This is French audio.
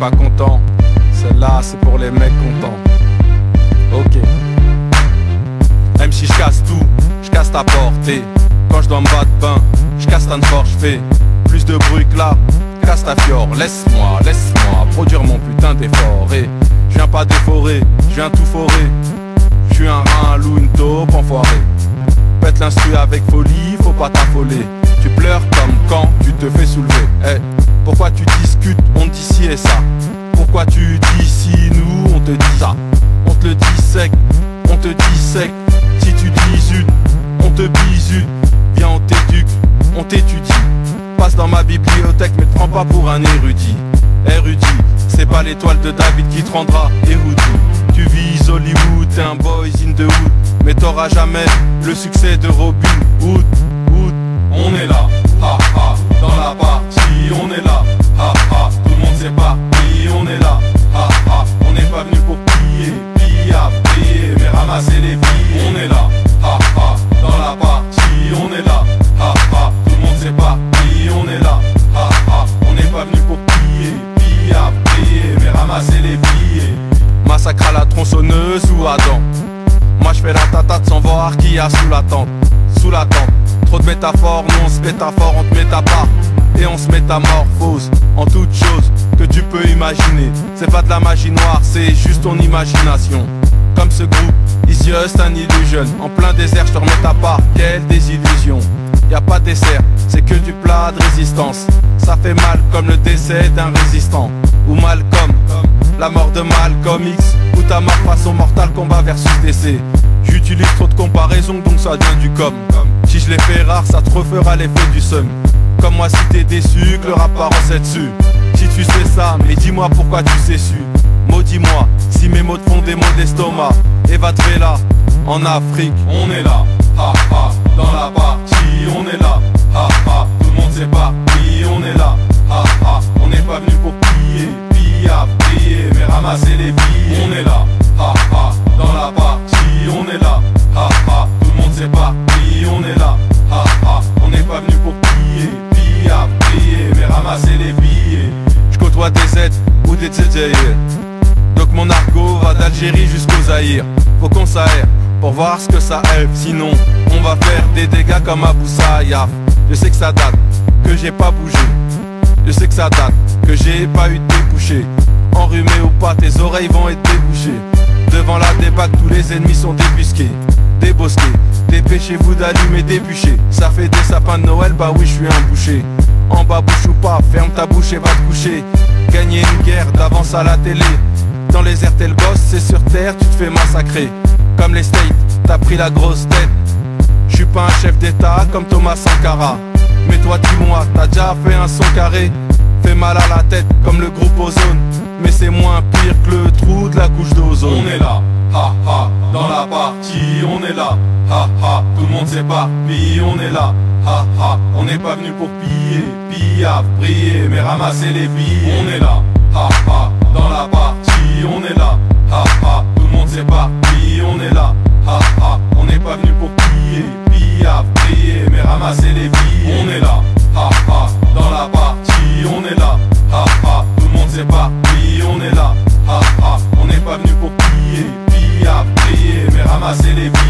pas content. Celle-là, c'est pour les mecs contents. Ok. Même si je casse tout, je casse ta porte. Et quand je dois me battre pain, je casse ta fort, je fais plus de bruit que là. Casse ta fiore, laisse-moi, laisse-moi produire mon putain d'effort. Et je viens pas déforer, je viens tout forer. Je suis un rein, un loup, une taupe enfoiré. Pète l'instru avec folie, faut pas t'affoler. Tu pleures comme quand tu te fais soulever. Eh, pourquoi tu discutes, on dit ci et ça. Pourquoi tu dis si nous, on te dit ça? On te le dit sec, on te dit sec Si tu dis zut, on te bisute Viens on t'éduque, on t'étudie. Passe dans ma bibliothèque mais te prends pas pour un érudit. Érudit, c'est pas l'étoile de David qui te rendra érudit Tu vis Hollywood, t'es un boys in the hood. Mais t'auras jamais le succès de Robin Hood, Hood. On est là, ramasser les billets, massacre à la tronçonneuse ou Adam, moi je fais la tatate sans voir qui a sous la tente, sous la tente. Trop de métaphores, nous on se métaphore, on te met à part. Et on se métamorphose en toute chose que tu peux imaginer. C'est pas de la magie noire, c'est juste ton imagination. Comme ce groupe, is just an illusion. En plein désert, je te remets à part, quelle désillusion. Y a pas de dessert, c'est que du plat de résistance. Ça fait mal comme le décès d'un résistant. Ou mal comme la mort de Malcolm X Ou ta mort façon mortale combat versus décès J'utilise trop de comparaisons donc ça devient du com si je les fais rares, ça te refera l'effet du seum. Comme moi, si t'es déçu, que le rapport en dessus. Si tu sais ça, mais dis-moi pourquoi tu sais su. Maudis-moi, si mes mots te font des mots d'estomac. Et va là, en Afrique, on est là. Ha ha, dans la partie, on est là. Ha ha, tout le monde sait pas, Côtoie des Z ou des Donc mon argot va d'Algérie jusqu'au Zaïre. Faut qu'on s'aère pour voir ce que ça est, sinon on va faire des dégâts comme Abou Sayyaf. Je sais que ça date, que j'ai pas bougé. Je sais que ça date, que j'ai pas eu de débouché. Enrhumé ou pas, tes oreilles vont être débouchées. Devant la débâcle, tous les ennemis sont débusqués, débosqués. Dépêchez-vous d'allumer des bûchers Ça fait des sapins de Noël, bah oui je suis un boucher En bas bouche ou pas, ferme ta bouche et va te coucher Gagner une guerre d'avance à la télé. Dans les airs t'es le boss, c'est sur terre, tu te fais massacrer. Comme les States, t'as pris la grosse tête. Je suis pas un chef d'état comme Thomas Sankara. Mais toi dis-moi, t'as déjà fait un son carré. Fait mal à la tête comme le groupe Ozone. Mais c'est moins pire que le trou de la couche d'ozone. On est là, ha ha, dans la partie, on est là. Ha ha, tout le monde mais on est là, ha ha, on n'est pas venu pour piller, à prier, mais ramasser les billes, on est là, ha ha, dans la partie, on est là, ha ha, tout le monde pas, mais on est là, ha ha, on n'est pas venu pour piller, à prier, mais ramasser les billes, on est là, ha ha, dans la partie, on est là, ha ha, tout le monde pas, mais on est là, ha ha, on n'est pas venu pour piller, à prier, mais ramasser les billes,